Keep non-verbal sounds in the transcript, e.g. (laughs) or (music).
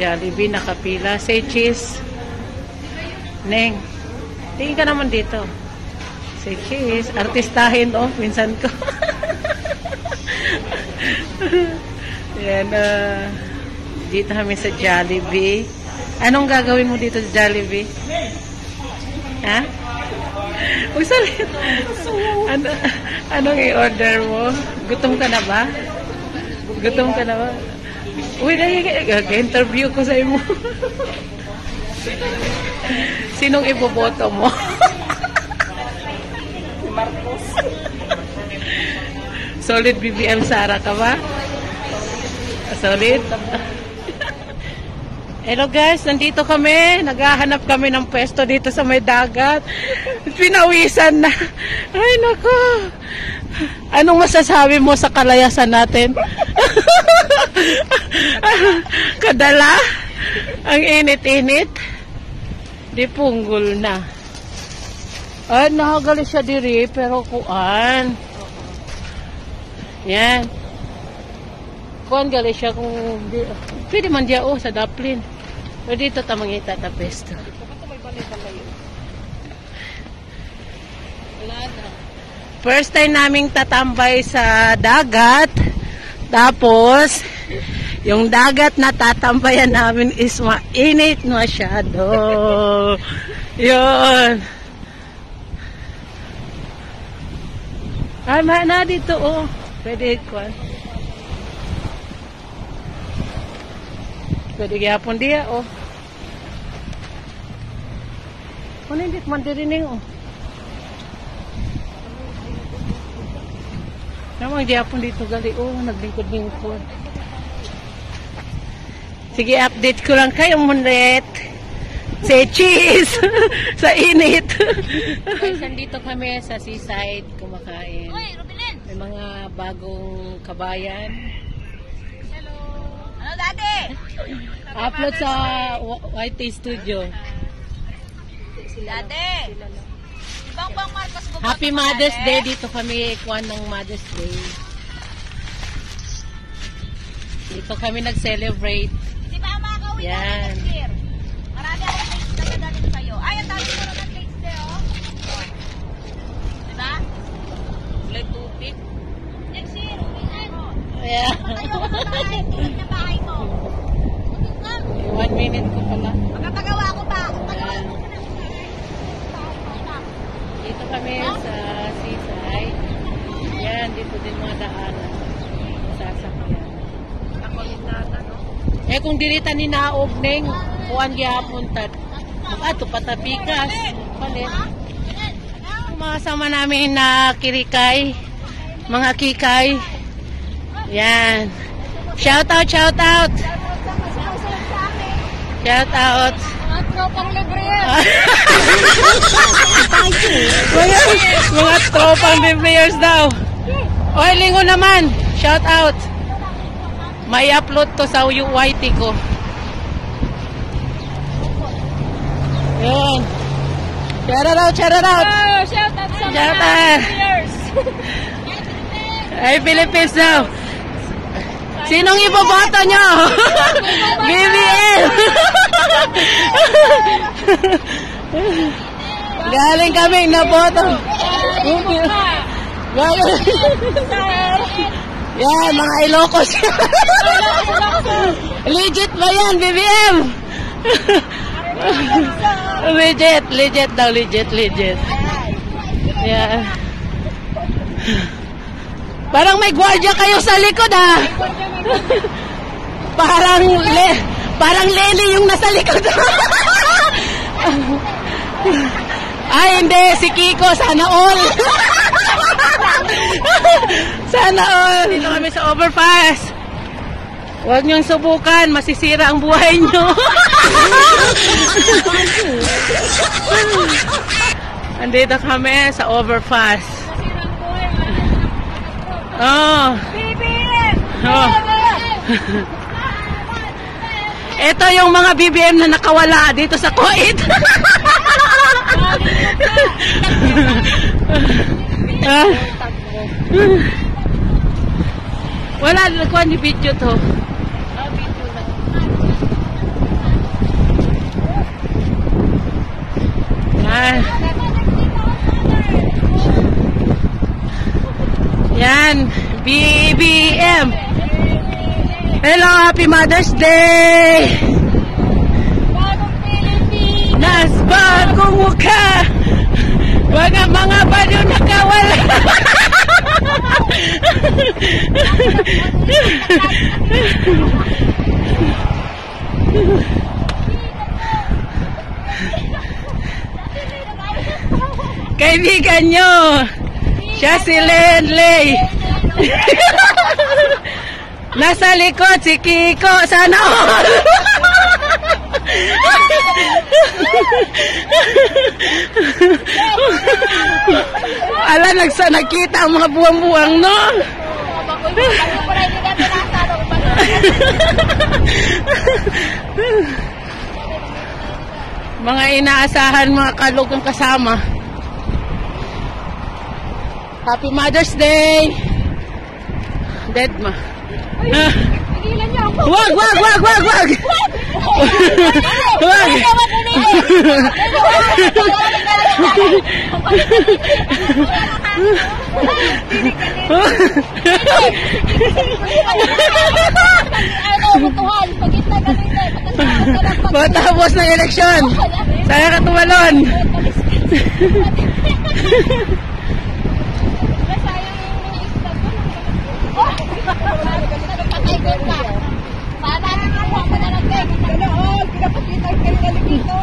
Jollibee, nakapila. Say cheese. Neng, tingin ka naman dito. Say cheese. Artistahin, oh, minsan ko. (laughs) Yan, uh, dito kami sa Jollibee. Anong gagawin mo dito sa Jollibee? Ha? Uy, sorry. Ano, anong i-order mo? Gutom ka na ba? Gutom ka na ba? Uy, nag-interview ko sa imo. Sinong iboboto mo? Marcos. Solid BBM Sara ka ba? Solid? Hello guys, nandito kami. Naghahanap kami ng pwesto dito sa may dagat. Pinawisan na. Ay, nako. Anong masasabi mo sa kalayasan natin? (laughs) Kadala? Ang init-init? Di punggol na. Ay, nakagali siya diri, pero kuan. Yan. Kuan gali siya kung di, pwede man diya oh, sa Dublin. Pero dito tamang itatapesto. First time naming tatambay sa dagat. Tapos, yung dagat na tatambayan namin is mainit masyado. Yun. Ay, ma na dito, oh. Pwede ko. Pwede gyapon diya, oh. Kung hindi man dirining, oh. Namang gyapon dito gali, oh. Naglingkod-lingkod. Sige, update ko lang kayo, Munret. Say cheese! (laughs) sa init. Guys, nandito kami sa seaside kumakain. Uy, Rubilin! May mga bagong kabayan. Hello! Ano, Daddy? Upload sa YT Studio. Daddy! Ibang bang Marcos bumoto Happy Mother's? Day dito kami ikuan ng Mother's Day. Dito kami nag-celebrate. Yan. Marami akong plates na dadalhin sa'yo. Ay, ang dami ko ng plates de, oh. Oh. Di ba? Kulay tubig. Next year, uwian. Yeah. Patayo ko na bahay. Tuwid na bahay ka. One minute ko pala. Magpapagawa ko pa. Pagawa ko na. Dito kami sa seaside. Yan, dito din mga daanan. Sasakyan. Ako yung nata, no? Eh kung dilitan ni naog ning kuan gyapon tat. Ato patabikas. Palit. Ang mga sama namin na kirikay, mga kikay. Yan. Shout out, shout out. Shout out. At tropang libre yan. (laughs) mga, mga tropang biblayers daw. Oy, lingo naman. Shout out. May upload to sa UYT ko. Yan. Shout out, shout out. Oh, shout out sa Shout mga out. (laughs) Ay, Philippines daw. Sinong iboboto nyo? (laughs) BBL! (laughs) Galing kami naboto. Galing. Yan, mga Ilocos. (laughs) legit ba yan, BBM? (laughs) legit, legit daw, legit, legit. Yeah. Parang may gwardiya kayo sa likod ah. parang le, parang leli yung nasa likod. (laughs) Ay, hindi. Si Kiko, sana all. (laughs) sana all. Dito kami sa overpass. Huwag niyong subukan. Masisira ang buhay niyo. (laughs) Andito kami sa overpass. Oh. BBM! (laughs) Oh. Ito yung mga BBM na nakawala dito sa Kuwait. Ah. (sighs) Wala, nagkuhan ni video to. Yan. Yan. BBM. Hello, Happy Mother's Day! Nas bagong mukha! Mga mga ba nung nakawala? (laughs) Kaibigan nyo! Siya si Lenley! Nasa likod si Kiko! Sana all! Ala, nagsa nakita ang mga buwang-buwang, no? (laughs) Mga inaasahan, mga kalog ang kasama. Happy Mother's Day! Dead ma. Ah, wag, wag, wag, wag, wag! Wag! (laughs) (laughs) Matapos ng eleksyon. Saya ka tumalon. Na lang kayo. Pinapakita kayo na dito.